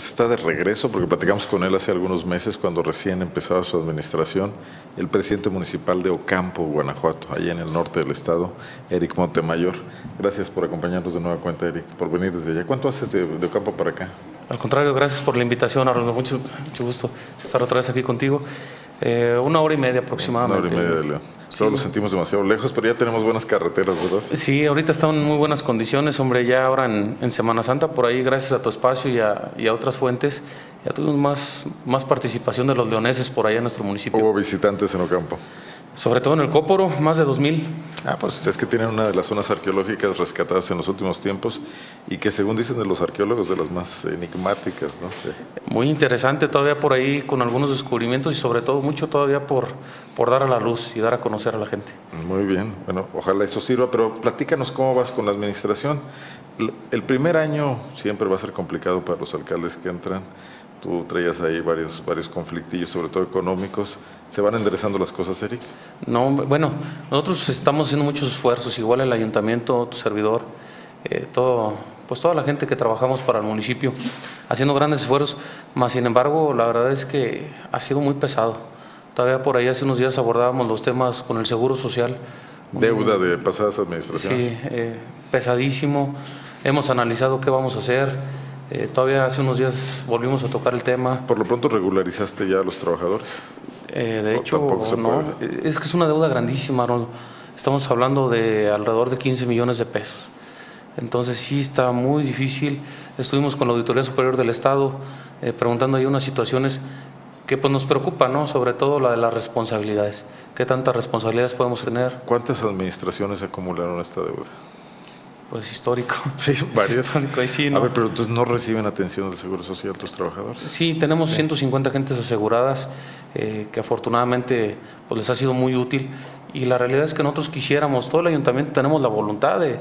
pues, está de regreso, porque platicamos con él hace algunos meses cuando recién empezaba su administración, el presidente municipal de Ocampo, Guanajuato, allá en el norte del estado, Eric Montemayor. Gracias por acompañarnos de nueva cuenta, Eric, por venir desde allá. ¿Cuánto haces de, Ocampo para acá? Al contrario, gracias por la invitación, Arnoldo. Mucho, mucho gusto estar otra vez aquí contigo. Eh, una hora y media aproximadamente. Una hora y media de Solo lo sentimos demasiado lejos, pero ya tenemos buenas carreteras, ¿verdad? Sí, ahorita están en muy buenas condiciones, hombre, ya ahora en, Semana Santa, por ahí, gracias a tu espacio y a, y a, otras fuentes, ya tuvimos más, más participación de los leoneses por allá en nuestro municipio. Hubo visitantes en Ocampo. Sobre todo en el Cóporo, más de 2.000. Ah, pues es que tienen una de las zonas arqueológicas rescatadas en los últimos tiempos y que según dicen de los arqueólogos de las más enigmáticas, ¿no? Muy interesante todavía por ahí con algunos descubrimientos y sobre todo mucho todavía por, por dar a la luz y dar a conocer a la gente. Muy bien, bueno, ojalá eso sirva, pero platícanos cómo vas con la administración. El primer año siempre va a ser complicado para los alcaldes que entran Tú traías ahí varios, varios conflictillos, sobre todo económicos. ¿Se van enderezando las cosas, Eric? No, bueno, nosotros estamos haciendo muchos esfuerzos, igual el ayuntamiento, tu servidor, eh, todo, pues toda la gente que trabajamos para el municipio, haciendo grandes esfuerzos, más sin embargo, la verdad es que ha sido muy pesado. Todavía por ahí hace unos días abordábamos los temas con el Seguro Social. Deuda de pasadas administraciones. Sí, eh, pesadísimo. Hemos analizado qué vamos a hacer eh, todavía hace unos días volvimos a tocar el tema. ¿Por lo pronto regularizaste ya a los trabajadores? Eh, de hecho, no, es que es una deuda grandísima, Estamos hablando de alrededor de 15 millones de pesos. Entonces sí está muy difícil. Estuvimos con la Auditoría Superior del Estado eh, preguntando ahí unas situaciones que pues nos preocupan, ¿no? Sobre todo la de las responsabilidades. ¿Qué tantas responsabilidades podemos tener? ¿Cuántas administraciones acumularon esta deuda? Pues histórico. Sí, varios. Histórico, sí, ¿no? A ver, pero entonces no reciben atención del Seguro Social tus trabajadores. Sí, tenemos 150 gentes aseguradas eh, que afortunadamente pues les ha sido muy útil y la realidad es que nosotros quisiéramos, todo el ayuntamiento tenemos la voluntad de,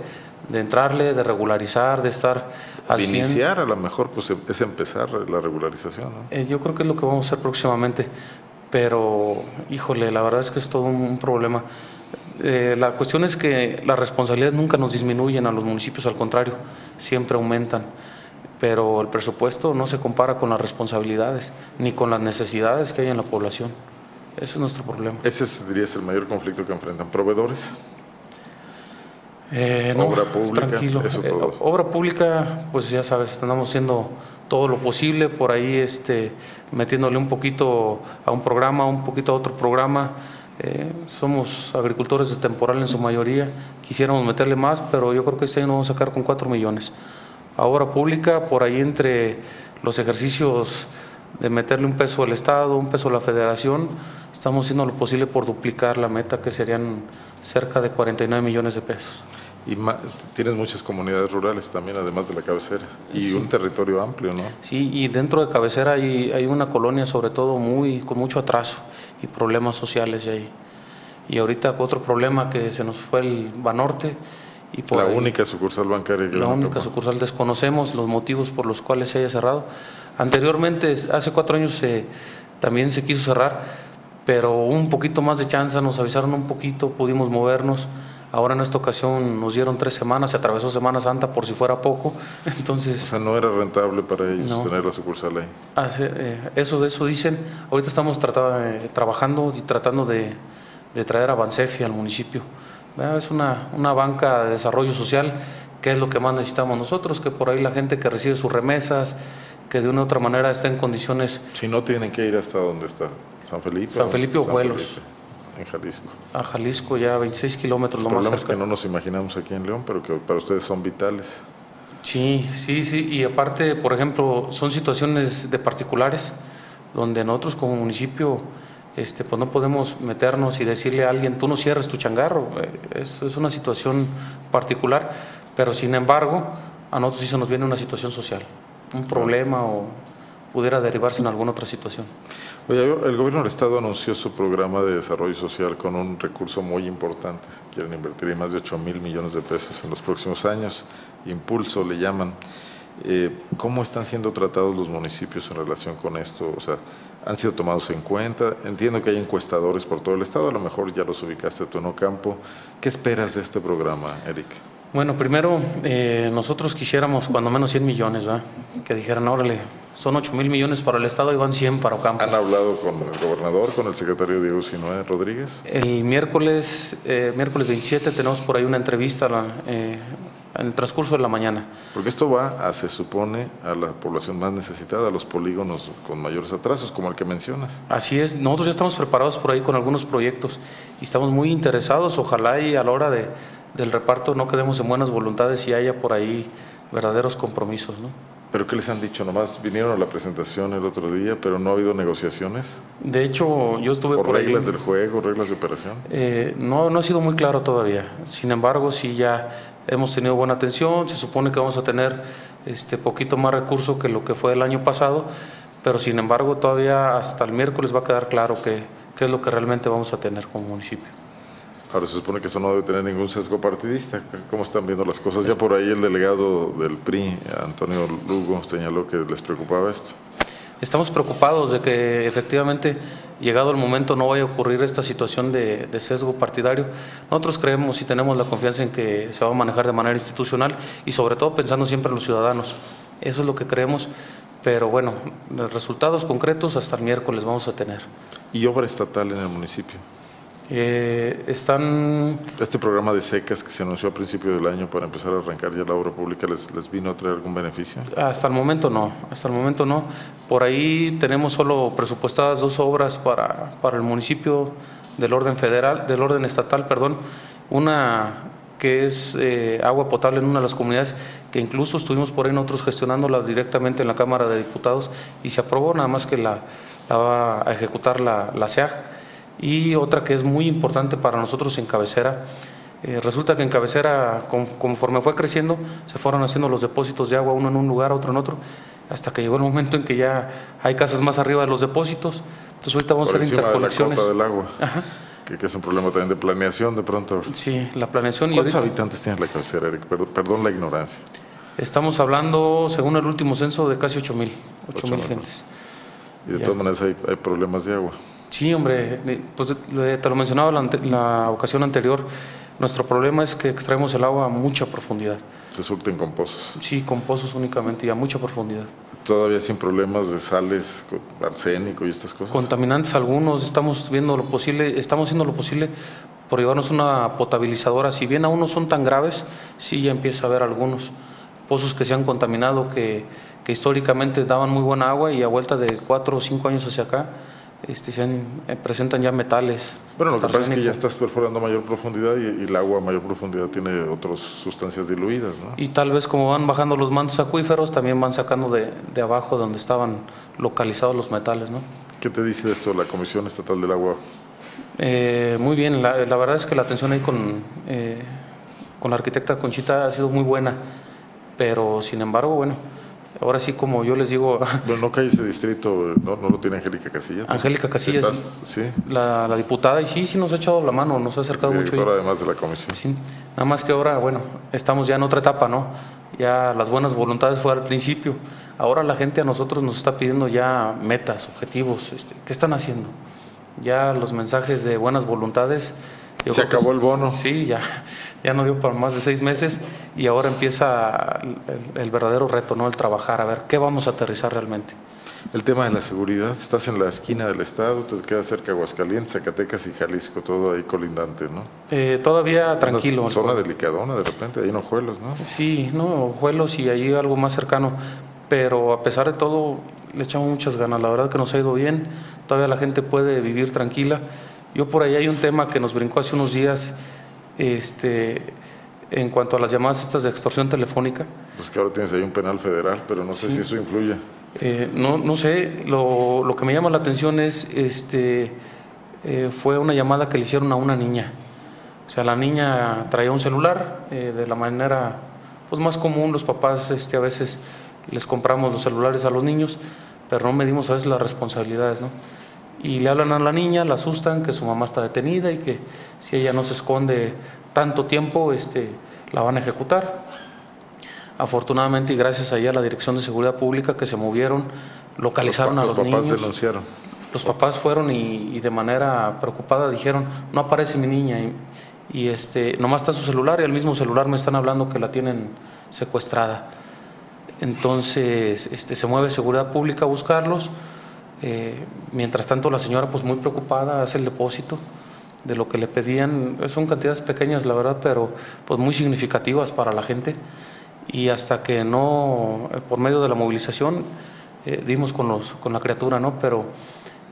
de entrarle, de regularizar, de estar al De iniciar a lo mejor pues es empezar la regularización. ¿no? Eh, yo creo que es lo que vamos a hacer próximamente, pero híjole, la verdad es que es todo un problema. Eh, la cuestión es que las responsabilidades nunca nos disminuyen a los municipios, al contrario, siempre aumentan. Pero el presupuesto no se compara con las responsabilidades ni con las necesidades que hay en la población. Ese es nuestro problema. ¿Ese diría el mayor conflicto que enfrentan? ¿Proveedores? Eh, obra pública. Tranquilo. Eh, obra pública, pues ya sabes, estamos haciendo todo lo posible por ahí, este, metiéndole un poquito a un programa, un poquito a otro programa eh, somos agricultores de temporal en su mayoría, quisiéramos meterle más, pero yo creo que este año nos vamos a sacar con 4 millones. A obra pública, por ahí entre los ejercicios de meterle un peso al Estado, un peso a la Federación, estamos haciendo lo posible por duplicar la meta, que serían cerca de 49 millones de pesos. Y tienes muchas comunidades rurales también, además de la cabecera, y un territorio amplio, ¿no? Sí, y dentro de cabecera hay, hay una colonia sobre todo muy con mucho atraso y problemas sociales y ahí. Y ahorita otro problema que se nos fue el Banorte. Y por la única sucursal bancaria La única sucursal, desconocemos los motivos por los cuales se haya cerrado. Anteriormente, hace cuatro años se, también se quiso cerrar, pero un poquito más de chance, nos avisaron un poquito, pudimos movernos Ahora en esta ocasión nos dieron tres semanas, se atravesó Semana Santa por si fuera poco, entonces... O sea, no era rentable para ellos tener la sucursal ahí. Eh, eso, eso dicen. Ahorita estamos eh, trabajando y tratando de, traer a Bansefi al municipio. Es una, una banca de desarrollo social, que es lo que más necesitamos nosotros, que por ahí la gente que recibe sus remesas, que de una u otra manera está en condiciones... Si no tienen que ir hasta donde está, San Felipe. San Felipe o Vuelos en Jalisco. A Jalisco ya 26 kilómetros lo más cerca. que no nos imaginamos aquí en León, pero que para ustedes son vitales. Sí, sí, sí. Y aparte, por ejemplo, son situaciones de particulares donde nosotros como municipio este, pues no podemos meternos y decirle a alguien, tú no cierres tu changarro. Eh, es, es una situación particular, pero sin embargo, a nosotros sí se nos viene una situación social, un problema o pudiera derivarse en alguna otra situación. Oye, el gobierno del Estado anunció su programa de desarrollo social con un recurso muy importante. Quieren invertir más de 8 mil millones de pesos en los próximos años. Impulso le llaman. Eh, ¿Cómo están siendo tratados los municipios en relación con esto? O sea, ¿han sido tomados en cuenta? Entiendo que hay encuestadores por todo el Estado, a lo mejor ya los ubicaste tú en Ocampo. ¿Qué esperas de este programa, Eric? Bueno, primero, eh, nosotros quisiéramos cuando menos 100 millones, ¿va? Que dijeran, órale, son 8 mil millones para el Estado y van 100 para Ocampo. ¿Han hablado con el gobernador, con el secretario Diego Sinoé Rodríguez? El miércoles, eh, miércoles 27 tenemos por ahí una entrevista eh, en el transcurso de la mañana. Porque esto va, a, se supone, a la población más necesitada, a los polígonos con mayores atrasos, como el que mencionas. Así es, nosotros ya estamos preparados por ahí con algunos proyectos y estamos muy interesados, ojalá y a la hora de, del reparto no quedemos en buenas voluntades y haya por ahí verdaderos compromisos, ¿no? ¿Pero qué les han dicho? Nomás vinieron a la presentación el otro día, pero no ha habido negociaciones. De hecho, yo estuve por, reglas del juego, reglas de operación? Eh, no, no ha sido muy claro todavía. Sin embargo, sí ya hemos tenido buena atención. Se supone que vamos a tener este poquito más recursos que lo que fue el año pasado, pero sin embargo, todavía hasta el miércoles va a quedar claro qué es lo que realmente vamos a tener como municipio. Ahora se supone que eso no debe tener ningún sesgo partidista. ¿Cómo están viendo las cosas? Ya por ahí el delegado del PRI, Antonio Lugo, señaló que les preocupaba esto. Estamos preocupados de que efectivamente, llegado el momento, no vaya a ocurrir esta situación de, de, sesgo partidario. Nosotros creemos y tenemos la confianza en que se va a manejar de manera institucional y sobre todo pensando siempre en los ciudadanos. Eso es lo que creemos, pero bueno, resultados concretos hasta el miércoles vamos a tener. ¿Y obra estatal en el municipio? Eh, están... Este programa de secas que se anunció a principio del año para empezar a arrancar ya la obra pública, ¿les, ¿les, vino a traer algún beneficio? Hasta el momento no, hasta el momento no. Por ahí tenemos solo presupuestadas dos obras para, para el municipio del orden federal, del orden estatal, perdón. Una que es eh, agua potable en una de las comunidades, que incluso estuvimos por ahí nosotros gestionándola directamente en la Cámara de Diputados y se aprobó, nada más que la, la va a ejecutar la, la SEAG y otra que es muy importante para nosotros en cabecera. Eh, resulta que en cabecera, conforme fue creciendo, se fueron haciendo los depósitos de agua, uno en un lugar, otro en otro, hasta que llegó el momento en que ya hay casas más arriba de los depósitos. Entonces ahorita vamos a hacer interconexiones. De la del agua. Que, es un problema también de planeación de pronto. Sí, la planeación. ¿Cuántos habitantes tiene la cabecera, Eric? Perdón, la ignorancia. Estamos hablando, según el último censo, de casi 8 mil, 8 mil gentes. Y de todas maneras hay problemas de agua. Sí, hombre, pues te lo mencionaba la, la ocasión anterior, nuestro problema es que extraemos el agua a mucha profundidad. ¿Se surten con pozos? Sí, con pozos únicamente y a mucha profundidad. ¿Todavía sin problemas de sales, arsénico y estas cosas? Contaminantes algunos, estamos viendo lo posible, estamos haciendo lo posible por llevarnos una potabilizadora. Si bien aún no son tan graves, sí ya empieza a haber algunos pozos que se han contaminado, que, que históricamente daban muy buena agua y a vuelta de cuatro o cinco años hacia acá este, se eh, presentan ya metales. Bueno, lo que pasa es que ya estás perforando a mayor profundidad y, el agua a mayor profundidad tiene otras sustancias diluidas. ¿no? Y tal vez como van bajando los mantos acuíferos, también van sacando de, de abajo donde estaban localizados los metales. ¿no? ¿Qué te dice de esto la Comisión Estatal del Agua? Eh, muy bien, la, la, verdad es que la atención ahí con, eh, con la arquitecta Conchita ha sido muy buena, pero sin embargo, bueno, Ahora sí, como yo les digo... Bueno, no cae ese distrito, no, no lo tiene Angélica Casillas. Angélica Casillas, sí. La, la, diputada, y sí, sí nos ha echado la mano, nos ha acercado mucho. Directora además de la comisión. Sí, nada más que ahora, bueno, estamos ya en otra etapa, ¿no? Ya las buenas voluntades fue al principio. Ahora la gente a nosotros nos está pidiendo ya metas, objetivos. Este, ¿Qué están haciendo? Ya los mensajes de buenas voluntades se acabó el bono. Sí, ya, ya no dio para más de seis meses y ahora empieza el, verdadero reto, ¿no? El trabajar, a ver qué vamos a aterrizar realmente. El tema de la seguridad, estás en la esquina del estado, te queda cerca de Aguascalientes, Zacatecas y Jalisco, todo ahí colindante, ¿no? Eh, todavía tranquilo. Una zona delicadona de repente, ahí en Ojuelos, ¿no? Sí, no, Ojuelos y ahí algo más cercano, pero a pesar de todo le echamos muchas ganas, la verdad que nos ha ido bien, todavía la gente puede vivir tranquila yo por ahí hay un tema que nos brincó hace unos días este, en cuanto a las llamadas estas de extorsión telefónica. Pues que ahora tienes ahí un penal federal, pero no sé si eso influye. Eh, no, no sé, lo, lo, que me llama la atención es, este, eh, fue una llamada que le hicieron a una niña. O sea, la niña traía un celular eh, de la manera pues, más común, los papás este, a veces les compramos los celulares a los niños, pero no medimos a veces las responsabilidades, ¿no? Y le hablan a la niña, la asustan que su mamá está detenida y que si ella no se esconde tanto tiempo, este, la van a ejecutar. Afortunadamente y gracias a ella, la Dirección de Seguridad Pública que se movieron, localizaron a los, los papás denunciaron. Los papás fueron y, de manera preocupada dijeron, no aparece mi niña. y este, nomás está su celular y al mismo celular me están hablando que la tienen secuestrada. Entonces este, se mueve seguridad pública a buscarlos. Eh, mientras tanto la señora pues muy preocupada hace el depósito de lo que le pedían. Son cantidades pequeñas la verdad, pero pues muy significativas para la gente. Y hasta que no, eh, por medio de la movilización, eh, dimos con, los, con la criatura, ¿no? Pero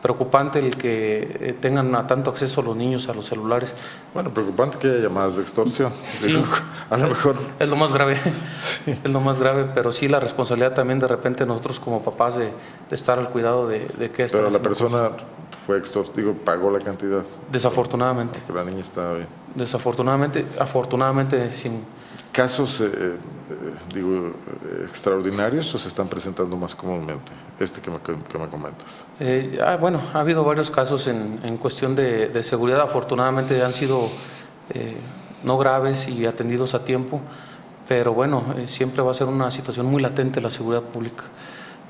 preocupante el que eh, tengan a tanto acceso los niños a los celulares. Bueno, preocupante que haya llamadas de extorsión. Sí, a lo mejor. Es lo más grave, es lo más grave, pero sí la responsabilidad también de repente nosotros como papás de, estar al cuidado de, de que Pero la persona fue extorsión, digo, pagó la cantidad. Desafortunadamente. Porque la niña estaba bien. Desafortunadamente, afortunadamente sin casos, eh, eh, digo, extraordinarios o se están presentando más comúnmente? Este que me, comentas. Eh, ah, bueno, ha habido varios casos en, en cuestión de, de, seguridad. Afortunadamente han sido no graves y atendidos a tiempo, pero bueno, siempre va a ser una situación muy latente la seguridad pública.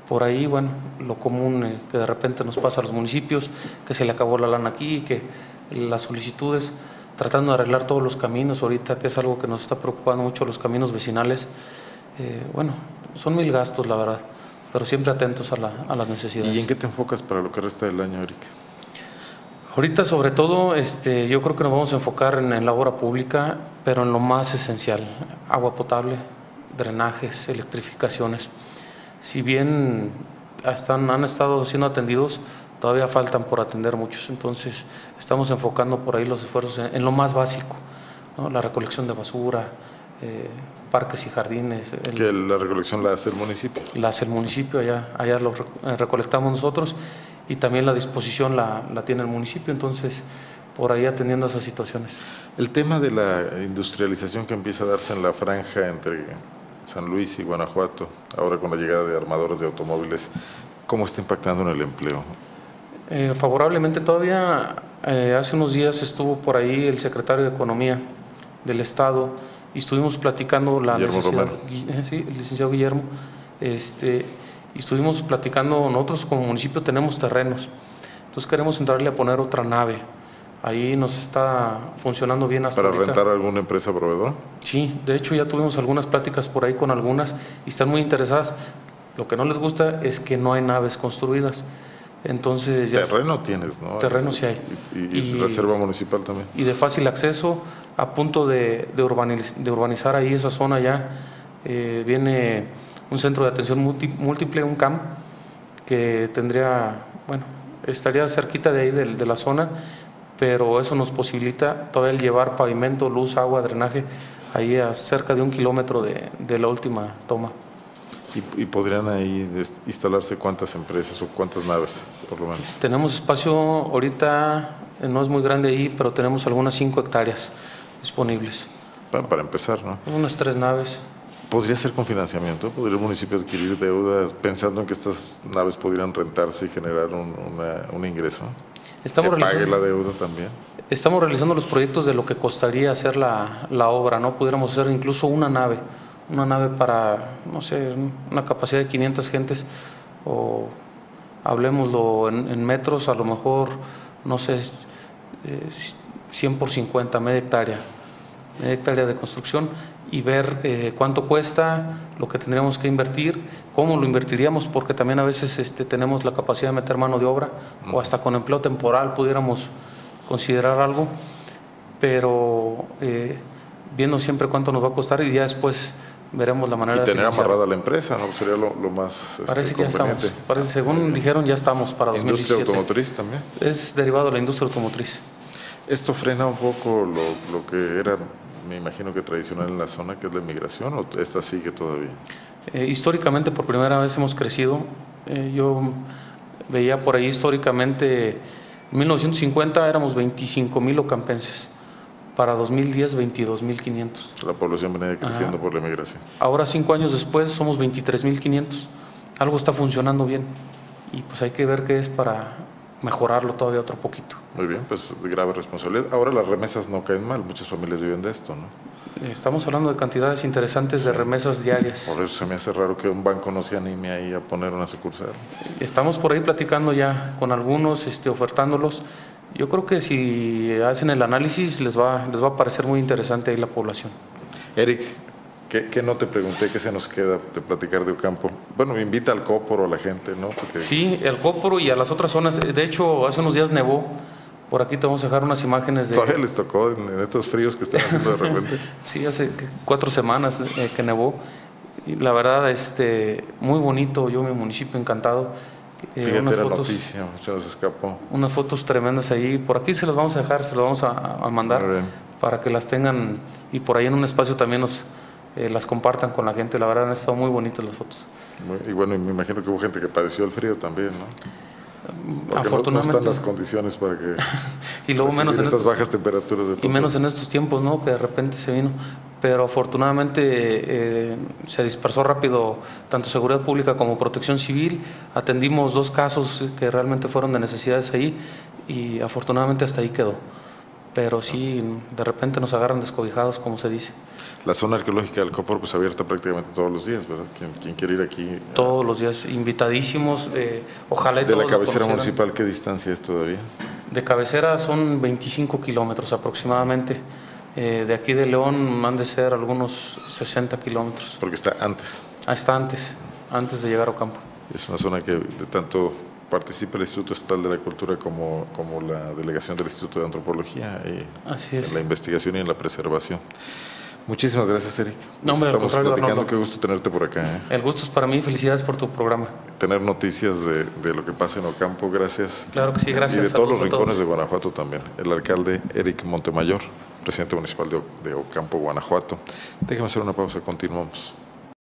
Por ahí, bueno, lo común que de repente nos pasa a los municipios, que se le acabó la lana aquí, que las solicitudes tratando de arreglar todos los caminos ahorita, que es algo que nos está preocupando mucho, los caminos vecinales. Eh, bueno, son mil gastos, la verdad, pero siempre atentos a, las necesidades. ¿Y en qué te enfocas para lo que resta del año, Erika? Ahorita, sobre todo, este, yo creo que nos vamos a enfocar en, la obra pública, pero en lo más esencial, agua potable, drenajes, electrificaciones. Si bien están, han estado siendo atendidos, todavía faltan por atender muchos, entonces estamos enfocando por ahí los esfuerzos en, lo más básico, la recolección de basura, eh, parques y jardines. que la recolección la hace el municipio. La hace el municipio, allá, allá lo eh, recolectamos nosotros y también la disposición la, la tiene el municipio, entonces por ahí atendiendo esas situaciones. El tema de la industrialización que empieza a darse en la franja entre San Luis y Guanajuato, ahora con la llegada de armadores de automóviles, ¿cómo está impactando en el empleo? Eh, favorablemente todavía eh, hace unos días estuvo por ahí el secretario de Economía del Estado y estuvimos platicando la necesidad, eh, sí, el licenciado Guillermo, este, y estuvimos platicando, nosotros como municipio tenemos terrenos, entonces queremos entrarle a poner otra nave. Ahí nos está funcionando bien hasta ¿Para rentar a alguna empresa proveedora? Sí, de hecho ya tuvimos algunas pláticas por ahí con algunas y están muy interesadas. Lo que no les gusta es que no hay naves construidas. Entonces terreno tienes, ¿no? Terreno sí hay. Y, reserva municipal también. Y de fácil acceso, a punto de, de, urbanizar ahí esa zona ya. Eh, viene un centro de atención múltiple, un CAM, que tendría, bueno, estaría cerquita de ahí de, la zona, pero eso nos posibilita todavía el llevar pavimento, luz, agua, drenaje, ahí a cerca de un kilómetro de la última toma. ¿Y, podrían ahí instalarse cuántas empresas o cuántas naves, por lo menos? Tenemos espacio, ahorita eh, no es muy grande ahí, pero tenemos algunas 5 hectáreas disponibles. Para, empezar, ¿no? Unas tres naves. ¿Podría ser con financiamiento? ¿Podría el municipio adquirir deuda pensando en que estas naves pudieran rentarse y generar un, ingreso? Estamos que pague la deuda también. Estamos realizando los proyectos de lo que costaría hacer la, la obra, ¿no? Pudiéramos hacer incluso una nave una nave para, no sé, una capacidad de 500 gentes, o hablemoslo en, metros, a lo mejor, no sé, 100 eh, por 50, media hectárea, media hectárea de construcción, y ver eh, cuánto cuesta, lo que tendríamos que invertir, cómo lo invertiríamos, porque también a veces este, tenemos la capacidad de meter mano de obra, o hasta con empleo temporal pudiéramos considerar algo, pero eh, viendo siempre cuánto nos va a costar y ya después veremos la manera y tener amarrada la empresa, ¿no? Sería lo, más este, Parece que ya estamos. Parece, según dijeron, ya estamos para 2017. ¿Industria automotriz también? Es derivado de la industria automotriz. ¿Esto frena un poco lo, lo que era, me imagino que tradicional en la zona, que es la inmigración, o esta sigue todavía? Eh, históricamente, por primera vez hemos crecido. Eh, yo veía por ahí históricamente, en 1950 éramos 25 mil ocampenses para 2010 22.500. La población viene creciendo por la inmigración. Ahora, cinco años después, somos 23.500. Algo está funcionando bien y pues hay que ver qué es para mejorarlo todavía otro poquito. Muy bien, pues grave responsabilidad. Ahora las remesas no caen mal, muchas familias viven de esto, ¿no? Estamos hablando de cantidades interesantes de remesas diarias. Por eso se me hace raro que un banco no se anime ahí a poner una sucursal. Estamos por ahí platicando ya con algunos, este, ofertándolos Yo creo que si hacen el análisis les va, les va a parecer muy interesante ahí la población. Eric, ¿qué, no te pregunté? ¿Qué se nos queda de platicar de Ocampo? Bueno, me invita al Cóporo a la gente, ¿no? Sí, el Cóporo y a las otras zonas. De hecho, hace unos días nevó. Por aquí te vamos a dejar unas imágenes de... ¿Todavía les tocó en, estos fríos que están haciendo de repente? sí, hace cuatro semanas eh, que nevó. Y la verdad, este, muy bonito. Yo, mi municipio, encantado eh, Fíjate la noticia, se nos escapó. Unas fotos tremendas ahí. Por aquí se las vamos a dejar, se las vamos a, mandar para que las tengan y por ahí en un espacio también nos eh, las compartan con la gente. La verdad han estado muy bonitas las fotos. y bueno, me imagino que hubo gente que padeció el frío también, ¿no? Afortunadamente. No, están las condiciones para que. y luego menos en estas bajas temperaturas. y menos en estos tiempos, ¿no? Que de repente se vino. Pero afortunadamente eh, se dispersó rápido tanto seguridad pública como protección civil. Atendimos dos casos que realmente fueron de necesidades ahí y afortunadamente hasta ahí quedó. Pero sí, de repente nos agarran descobijados, como se dice. La zona arqueológica del Copor pues abierta prácticamente todos los días, ¿verdad? Quien, quiere ir aquí. Todos los días, invitadísimos. Eh, ojalá y ¿De la cabecera municipal qué distancia es todavía? De cabecera son 25 kilómetros aproximadamente. Eh, de aquí de León han de ser algunos 60 kilómetros. Porque está antes. Ah, está antes, antes de llegar a Ocampo. Es una zona que de tanto participa el Instituto Estatal de la Cultura como, como la delegación del Instituto de Antropología y Así es. en la investigación y en la preservación. Muchísimas gracias, Eric. No, hombre, Estamos platicando, qué gusto tenerte por acá. ¿eh? El gusto es para mí, felicidades por tu programa. Tener noticias de, de, lo que pasa en Ocampo, gracias. Claro que sí, gracias. Y de todos los rincones de Guanajuato también. El alcalde Eric Montemayor, presidente municipal de, Ocampo, Guanajuato. Déjame hacer una pausa, continuamos.